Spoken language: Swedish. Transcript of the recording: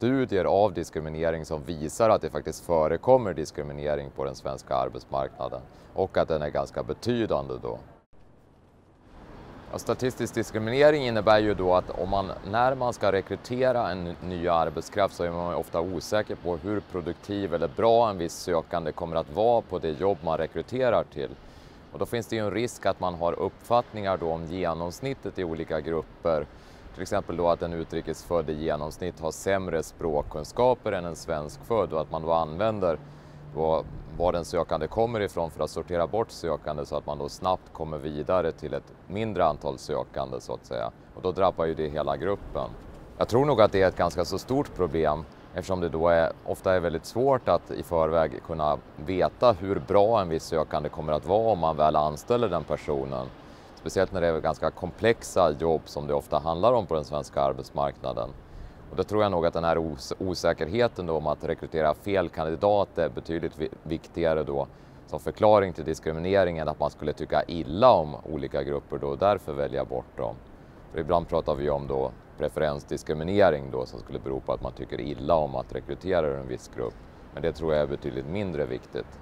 studier av diskriminering som visar att det faktiskt förekommer diskriminering på den svenska arbetsmarknaden och att den är ganska betydande då. Statistisk diskriminering innebär ju då att om man, när man ska rekrytera en ny arbetskraft så är man ofta osäker på hur produktiv eller bra en viss sökande kommer att vara på det jobb man rekryterar till. Och då finns det ju en risk att man har uppfattningar då om genomsnittet i olika grupper. Till exempel då att en utrikesfödd i genomsnitt har sämre språkkunskaper än en svenskfödd och att man då använder då var den sökande kommer ifrån för att sortera bort sökande så att man då snabbt kommer vidare till ett mindre antal sökande så att säga. Och då drabbar ju det hela gruppen. Jag tror nog att det är ett ganska så stort problem eftersom det då är, ofta är väldigt svårt att i förväg kunna veta hur bra en viss sökande kommer att vara om man väl anställer den personen. Speciellt när det är ganska komplexa jobb som det ofta handlar om på den svenska arbetsmarknaden. Och då tror jag nog att den här os osäkerheten då om att rekrytera fel kandidat är betydligt viktigare då som förklaring till diskrimineringen att man skulle tycka illa om olika grupper då och därför välja bort dem. För ibland pratar vi om då preferensdiskriminering då som skulle bero på att man tycker illa om att rekrytera en viss grupp. Men det tror jag är betydligt mindre viktigt.